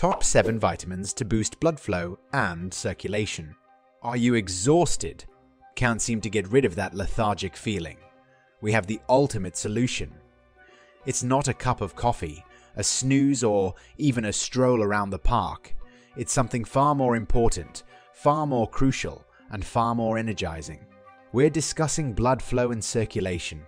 Top 7 vitamins to boost blood flow and circulation. Are you exhausted? Can't seem to get rid of that lethargic feeling. We have the ultimate solution. It's not a cup of coffee, a snooze, or even a stroll around the park. It's something far more important, far more crucial, and far more energizing. We're discussing blood flow and circulation.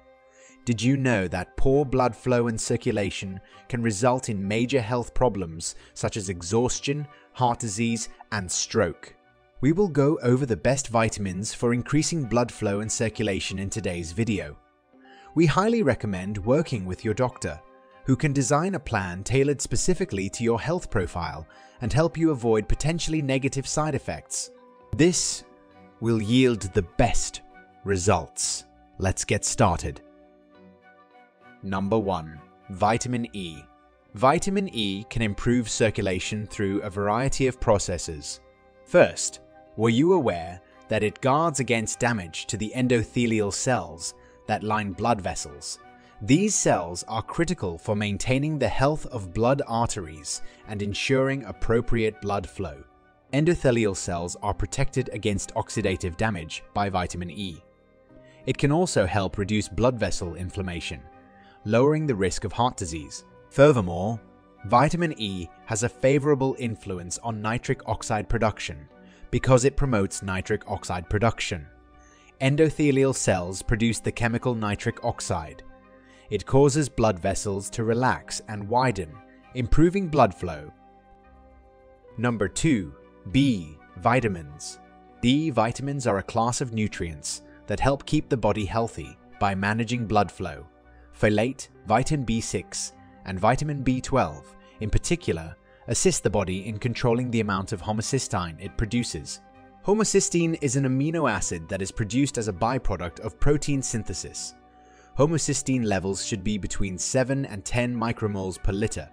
Did you know that poor blood flow and circulation can result in major health problems such as exhaustion, heart disease, and stroke? We will go over the best vitamins for increasing blood flow and circulation in today's video. We highly recommend working with your doctor, who can design a plan tailored specifically to your health profile and help you avoid potentially negative side effects. This will yield the best results. Let's get started. Number 1. Vitamin E. Vitamin E can improve circulation through a variety of processes. First, were you aware that it guards against damage to the endothelial cells that line blood vessels? These cells are critical for maintaining the health of blood arteries and ensuring appropriate blood flow. Endothelial cells are protected against oxidative damage by vitamin E. It can also help reduce blood vessel inflammation lowering the risk of heart disease. Furthermore, vitamin E has a favorable influence on nitric oxide production because it promotes nitric oxide production. Endothelial cells produce the chemical nitric oxide. It causes blood vessels to relax and widen, improving blood flow. Number 2. B. Vitamins. B vitamins are a class of nutrients that help keep the body healthy by managing blood flow folate, vitamin B6, and vitamin B12 in particular assist the body in controlling the amount of homocysteine it produces. Homocysteine is an amino acid that is produced as a byproduct of protein synthesis. Homocysteine levels should be between 7 and 10 micromoles per liter.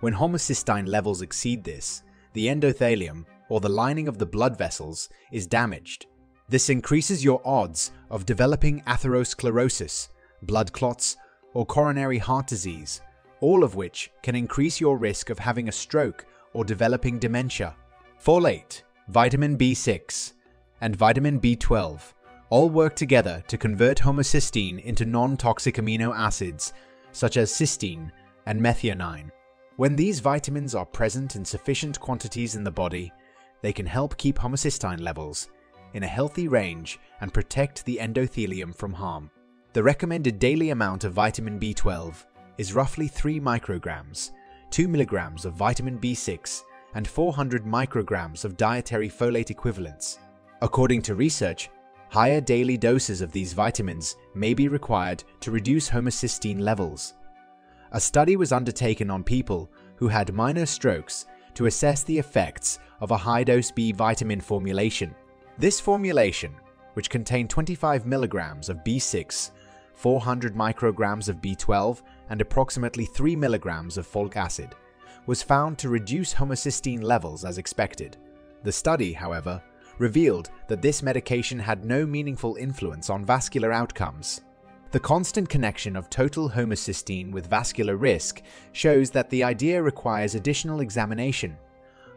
When homocysteine levels exceed this, the endothelium, or the lining of the blood vessels, is damaged. This increases your odds of developing atherosclerosis, blood clots, or coronary heart disease, all of which can increase your risk of having a stroke or developing dementia. Folate, vitamin B6, and vitamin B12 all work together to convert homocysteine into non-toxic amino acids such as cysteine and methionine. When these vitamins are present in sufficient quantities in the body, they can help keep homocysteine levels in a healthy range and protect the endothelium from harm. The recommended daily amount of vitamin B12 is roughly 3 micrograms, 2 milligrams of vitamin B6, and 400 micrograms of dietary folate equivalents. According to research, higher daily doses of these vitamins may be required to reduce homocysteine levels. A study was undertaken on people who had minor strokes to assess the effects of a high-dose B vitamin formulation. This formulation, which contained 25 milligrams of B6 400 micrograms of B12, and approximately 3 milligrams of folic acid, was found to reduce homocysteine levels as expected. The study, however, revealed that this medication had no meaningful influence on vascular outcomes. The constant connection of total homocysteine with vascular risk shows that the idea requires additional examination,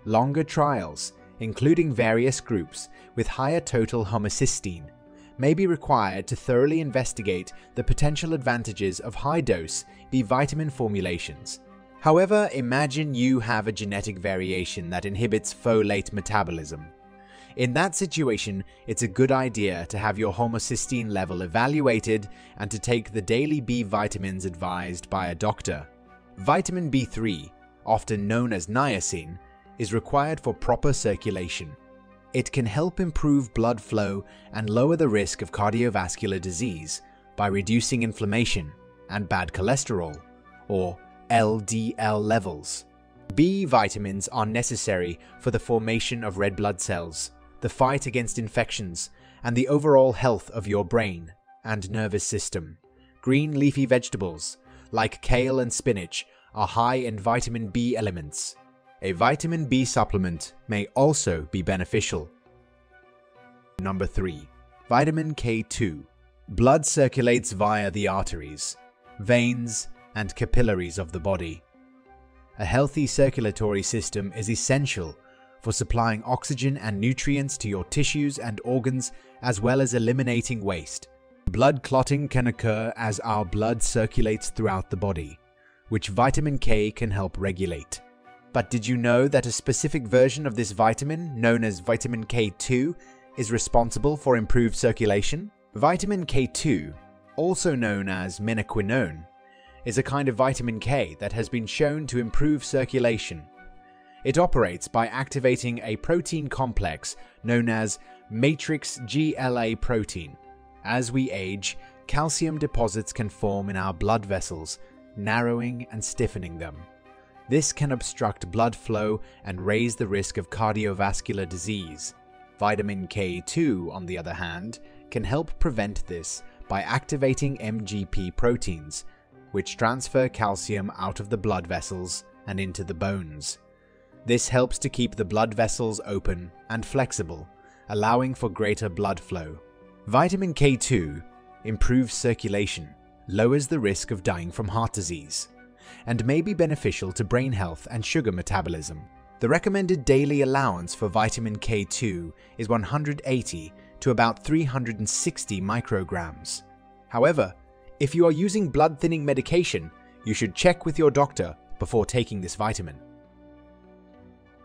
longer trials, including various groups with higher total homocysteine, may be required to thoroughly investigate the potential advantages of high-dose B vitamin formulations. However, imagine you have a genetic variation that inhibits folate metabolism. In that situation, it's a good idea to have your homocysteine level evaluated and to take the daily B vitamins advised by a doctor. Vitamin B3, often known as niacin, is required for proper circulation. It can help improve blood flow and lower the risk of cardiovascular disease by reducing inflammation and bad cholesterol, or LDL levels. B vitamins are necessary for the formation of red blood cells, the fight against infections, and the overall health of your brain and nervous system. Green leafy vegetables, like kale and spinach, are high in vitamin B elements, a vitamin B supplement may also be beneficial. Number 3. Vitamin K2. Blood circulates via the arteries, veins, and capillaries of the body. A healthy circulatory system is essential for supplying oxygen and nutrients to your tissues and organs as well as eliminating waste. Blood clotting can occur as our blood circulates throughout the body, which vitamin K can help regulate. But did you know that a specific version of this vitamin, known as vitamin K2, is responsible for improved circulation? Vitamin K2, also known as menaquinone, is a kind of vitamin K that has been shown to improve circulation. It operates by activating a protein complex known as matrix GLA protein. As we age, calcium deposits can form in our blood vessels, narrowing and stiffening them. This can obstruct blood flow and raise the risk of cardiovascular disease. Vitamin K2, on the other hand, can help prevent this by activating MGP proteins, which transfer calcium out of the blood vessels and into the bones. This helps to keep the blood vessels open and flexible, allowing for greater blood flow. Vitamin K2 improves circulation, lowers the risk of dying from heart disease, and may be beneficial to brain health and sugar metabolism. The recommended daily allowance for vitamin K2 is 180 to about 360 micrograms. However, if you are using blood thinning medication, you should check with your doctor before taking this vitamin.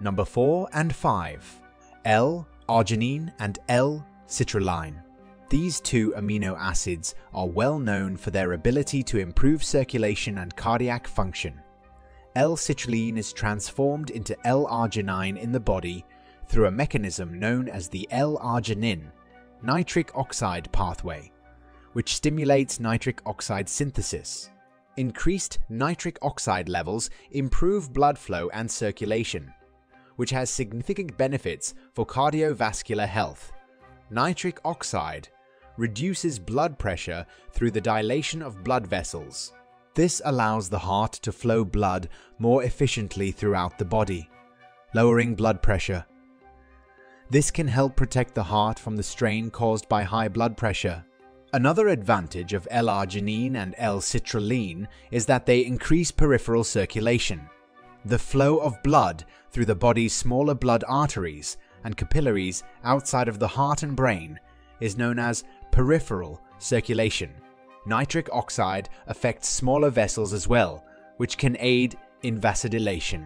Number 4 and 5 L-arginine and L-citrulline. These two amino acids are well known for their ability to improve circulation and cardiac function. L-citrulline is transformed into L-arginine in the body through a mechanism known as the L-arginine nitric oxide pathway, which stimulates nitric oxide synthesis. Increased nitric oxide levels improve blood flow and circulation, which has significant benefits for cardiovascular health. Nitric oxide reduces blood pressure through the dilation of blood vessels. This allows the heart to flow blood more efficiently throughout the body, lowering blood pressure. This can help protect the heart from the strain caused by high blood pressure. Another advantage of L-arginine and L-citrulline is that they increase peripheral circulation. The flow of blood through the body's smaller blood arteries and capillaries outside of the heart and brain is known as peripheral circulation. Nitric oxide affects smaller vessels as well, which can aid in vasodilation.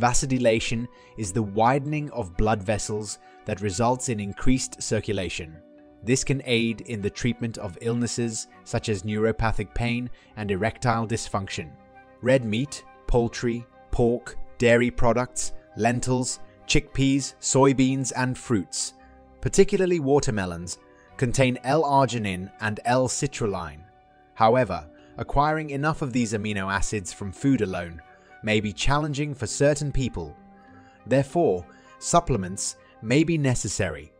Vasodilation is the widening of blood vessels that results in increased circulation. This can aid in the treatment of illnesses such as neuropathic pain and erectile dysfunction. Red meat, poultry, pork, dairy products, lentils, chickpeas, soybeans, and fruits, particularly watermelons, contain L-arginine and L-citrulline. However, acquiring enough of these amino acids from food alone may be challenging for certain people. Therefore, supplements may be necessary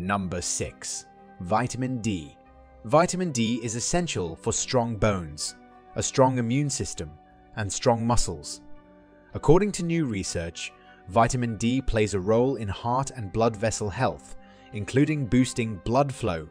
Number 6. Vitamin D. Vitamin D is essential for strong bones, a strong immune system, and strong muscles. According to new research, vitamin D plays a role in heart and blood vessel health, including boosting blood flow.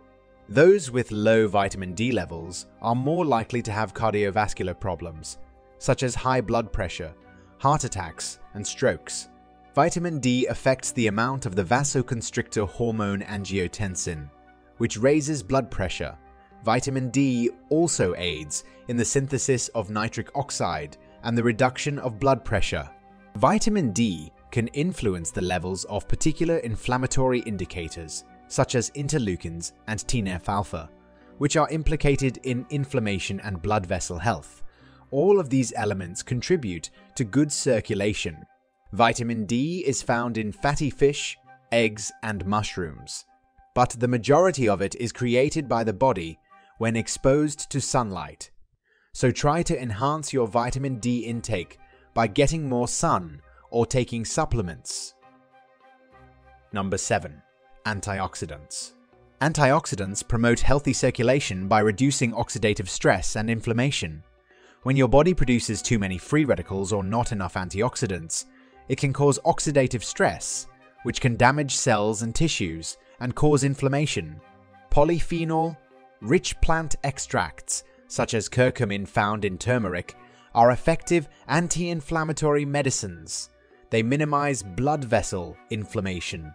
Those with low vitamin D levels are more likely to have cardiovascular problems, such as high blood pressure, heart attacks, and strokes. Vitamin D affects the amount of the vasoconstrictor hormone angiotensin, which raises blood pressure. Vitamin D also aids in the synthesis of nitric oxide and the reduction of blood pressure. Vitamin D can influence the levels of particular inflammatory indicators, such as interleukins and TNF-alpha, which are implicated in inflammation and blood vessel health. All of these elements contribute to good circulation Vitamin D is found in fatty fish, eggs, and mushrooms, but the majority of it is created by the body when exposed to sunlight. So try to enhance your vitamin D intake by getting more sun or taking supplements. Number 7. Antioxidants. Antioxidants promote healthy circulation by reducing oxidative stress and inflammation. When your body produces too many free radicals or not enough antioxidants, it can cause oxidative stress, which can damage cells and tissues and cause inflammation. Polyphenol, rich plant extracts, such as curcumin found in turmeric, are effective anti inflammatory medicines. They minimize blood vessel inflammation,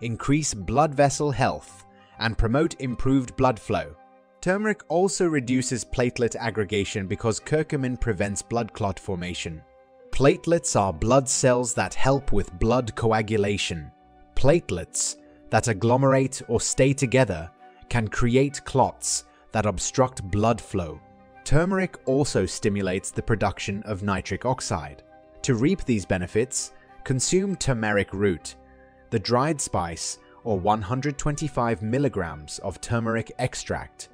increase blood vessel health, and promote improved blood flow. Turmeric also reduces platelet aggregation because curcumin prevents blood clot formation. Platelets are blood cells that help with blood coagulation. Platelets that agglomerate or stay together can create clots that obstruct blood flow. Turmeric also stimulates the production of nitric oxide. To reap these benefits, consume turmeric root, the dried spice, or 125 milligrams of turmeric extract.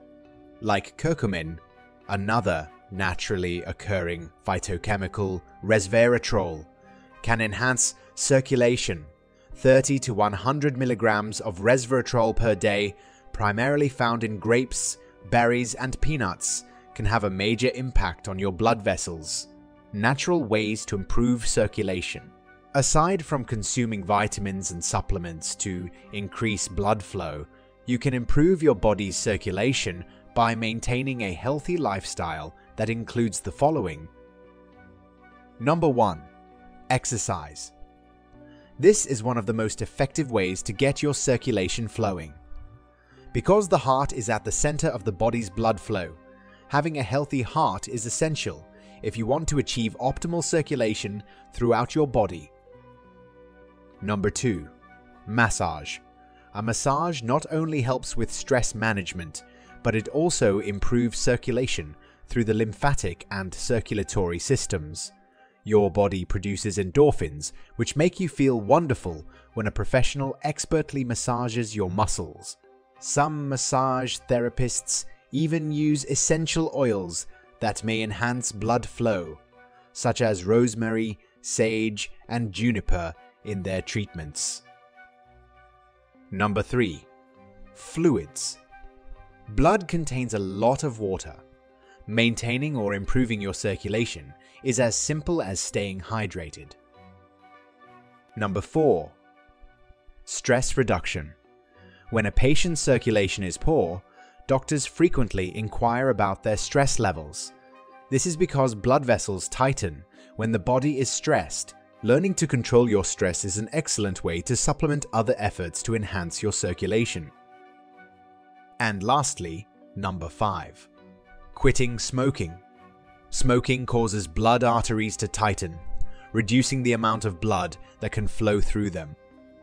Like curcumin, another naturally occurring phytochemical, resveratrol, can enhance circulation. 30 to 100 milligrams of resveratrol per day, primarily found in grapes, berries, and peanuts, can have a major impact on your blood vessels. Natural ways to improve circulation. Aside from consuming vitamins and supplements to increase blood flow, you can improve your body's circulation by maintaining a healthy lifestyle that includes the following. Number 1. Exercise. This is one of the most effective ways to get your circulation flowing. Because the heart is at the center of the body's blood flow, having a healthy heart is essential if you want to achieve optimal circulation throughout your body. Number 2. Massage. A massage not only helps with stress management, but it also improves circulation through the lymphatic and circulatory systems. Your body produces endorphins, which make you feel wonderful when a professional expertly massages your muscles. Some massage therapists even use essential oils that may enhance blood flow, such as rosemary, sage, and juniper in their treatments. Number 3. Fluids. Blood contains a lot of water. Maintaining or improving your circulation is as simple as staying hydrated. Number 4. Stress reduction. When a patient's circulation is poor, doctors frequently inquire about their stress levels. This is because blood vessels tighten when the body is stressed. Learning to control your stress is an excellent way to supplement other efforts to enhance your circulation. And lastly, number 5. Quitting smoking. Smoking causes blood arteries to tighten, reducing the amount of blood that can flow through them.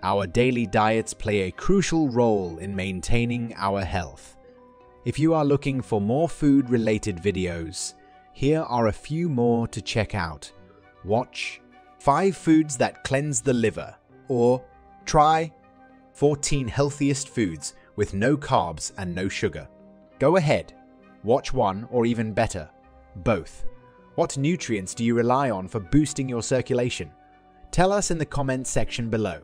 Our daily diets play a crucial role in maintaining our health. If you are looking for more food related videos, here are a few more to check out. Watch 5 Foods That Cleanse the Liver or try 14 Healthiest Foods with no carbs and no sugar. Go ahead, watch one or even better, both. What nutrients do you rely on for boosting your circulation? Tell us in the comments section below.